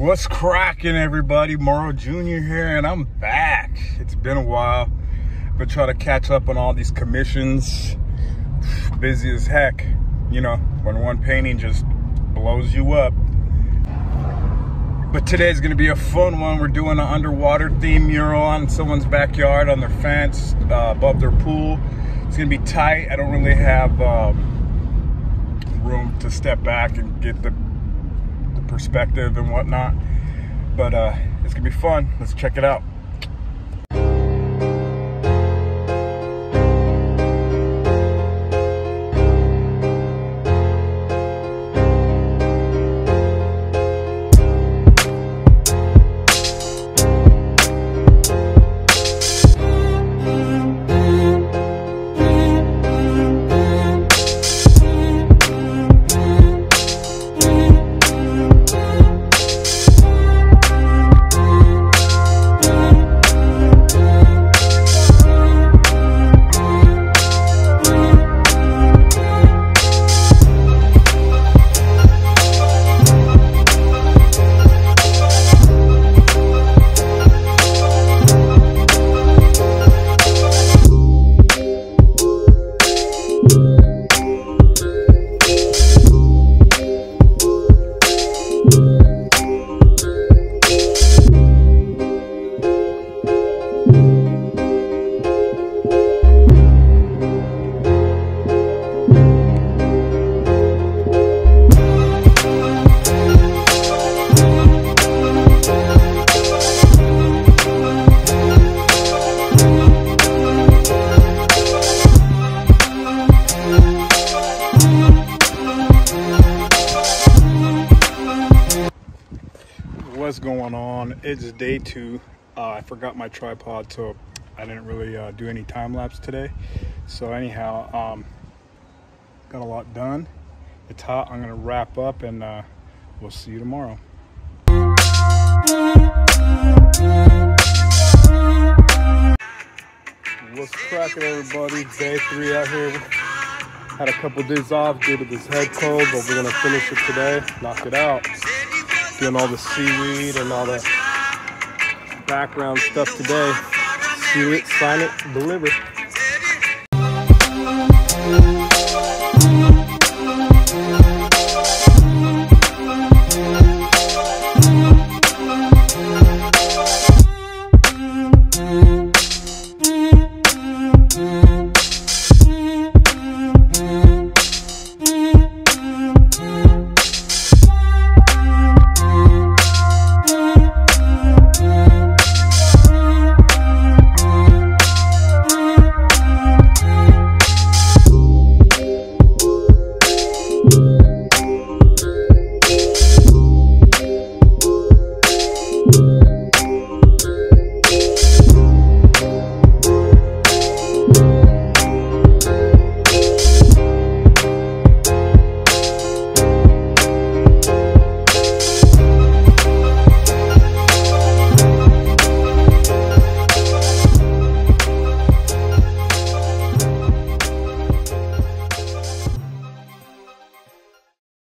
What's cracking, everybody? Mauro Jr. here, and I'm back. It's been a while. Been trying to catch up on all these commissions. Busy as heck. You know, when one painting just blows you up. But today's gonna be a fun one. We're doing an underwater theme mural on someone's backyard, on their fence, uh, above their pool. It's gonna be tight. I don't really have um, room to step back and get the perspective and whatnot. But uh, it's gonna be fun. Let's check it out. What's going on? It's day two. Uh, i forgot my tripod so i didn't really uh, do any time lapse today. So anyhow um, got a lot done. It's hot. I'm gonna wrap up and uh, we'll see you tomorrow. What's cracking everybody? Day three out here. Had a couple days off due to this head cold but we're gonna finish it today. Knock it out doing all the seaweed and all the background stuff today. See it, sign it, deliver.